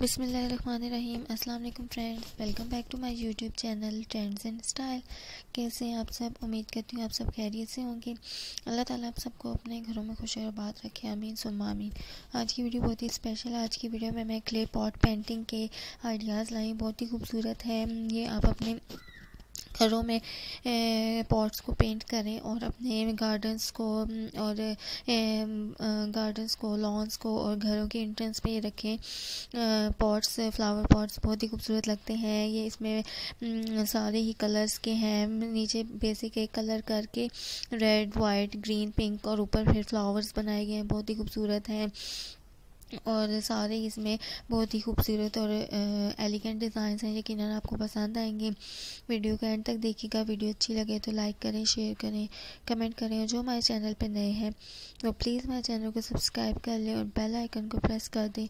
बिसमीम वालेकुम friends, welcome back to my YouTube channel trends and style. कैसे हैं आप सब? उम्मीद करती हूँ आप सब खैरियत से होंगे। अल्लाह ताला आप सबको अपने घरों में खुश और बात रखे, आमीन सुम्मा आमीन। आज की वीडियो बहुत ही स्पेशल है। आज की वीडियो में मैं क्ले पॉट पेंटिंग के आइडियाज़ लाई। बहुत ही खूबसूरत है। ये आप अपने घरों में पॉट्स को पेंट करें और अपने गार्डन्स को और गार्डन्स को लॉन्स को और घरों के इंट्रेंस पे रखें। पॉट्स फ्लावर पॉट्स बहुत ही खूबसूरत लगते हैं। ये इसमें सारे ही कलर्स के हैं। नीचे बेसिक एक कलर करके रेड वाइट ग्रीन पिंक और ऊपर फिर फ्लावर्स बनाए गए हैं। बहुत ही खूबसूरत हैं। और सारे इसमें बहुत ही खूबसूरत और एलिगेंट डिज़ाइन हैं यकीन आपको पसंद आएँगे। वीडियो का एंड तक देखिएगा। वीडियो अच्छी लगे तो लाइक करें शेयर करें कमेंट करें। और जो हमारे चैनल पर नए हैं, वो प्लीज़ हमारे चैनल को सब्सक्राइब कर लें और बेल आइकन को प्रेस कर दें,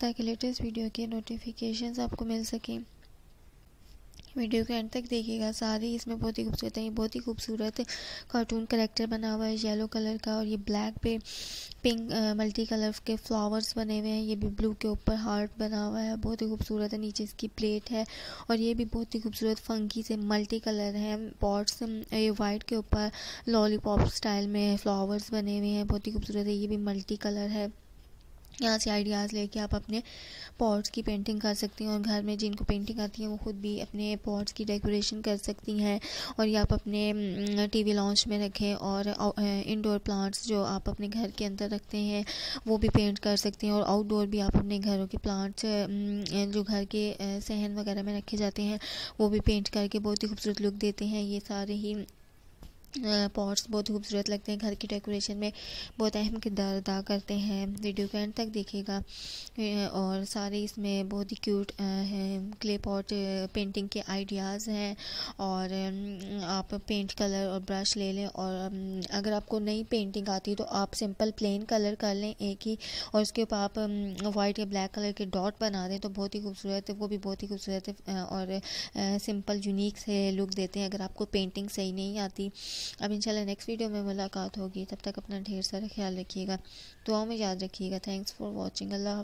ताकि लेटेस्ट वीडियो के नोटिफिकेशन आपको मिल सकें। वीडियो के एंड तक देखिएगा। सारे इसमें बहुत ही खूबसूरत है, ये बहुत ही खूबसूरत कार्टून करेक्टर बना हुआ है येलो कलर का और ये ब्लैक पे पिंक मल्टी कलर के फ्लावर्स बने हुए हैं। ये भी ब्लू के ऊपर हार्ट बना हुआ है, बहुत ही खूबसूरत है। नीचे इसकी प्लेट है और ये भी बहुत ही खूबसूरत फंकी से मल्टी कलर है पॉट्स ये वाइट के ऊपर लॉलीपॉप स्टाइल में फ्लावर्स बने हुए हैं, बहुत ही खूबसूरत है। ये भी मल्टी कलर है। यहाँ से आइडियाज़ लेके आप अपने पॉट्स की पेंटिंग कर सकती हैं और घर में जिनको पेंटिंग आती है, वो खुद भी अपने पॉट्स की डेकोरेशन कर सकती हैं और ये आप अपने टीवी लॉन्च में रखें और इंडोर प्लांट्स जो आप अपने घर के अंदर रखते हैं, वो भी पेंट कर सकते हैं और आउटडोर भी आप अपने घरों के प्लांट्स जो घर के सहन वगैरह में रखे जाते हैं, वो भी पेंट करके बहुत ही खूबसूरत लुक देते हैं। ये सारे ही पॉट्स बहुत खूबसूरत लगते हैं, घर की डेकोरेशन में बहुत अहम किरदार अदा करते हैं वीडियो के एंड तक देखिएगा। और सारे इसमें बहुत ही क्यूट हैं क्ले पॉट पेंटिंग के आइडियाज़ हैं। और आप पेंट कलर और ब्रश ले लें और अगर आपको नई पेंटिंग आती है तो आप सिंपल प्लेन कलर कर लें एक ही और उसके ऊपर आप वाइट या ब्लैक कलर के डॉट बना दें तो बहुत ही खूबसूरत, वो भी बहुत ही खूबसूरत और सिंपल यूनिक से लुक देते हैं अगर आपको पेंटिंग सही नहीं आती। अब इंशाल्लाह नेक्स्ट वीडियो में मुलाकात होगी। तब तक अपना ढेर सारा ख्याल रखिएगा, दुआओं में याद रखिएगा। Thanks for watching Allah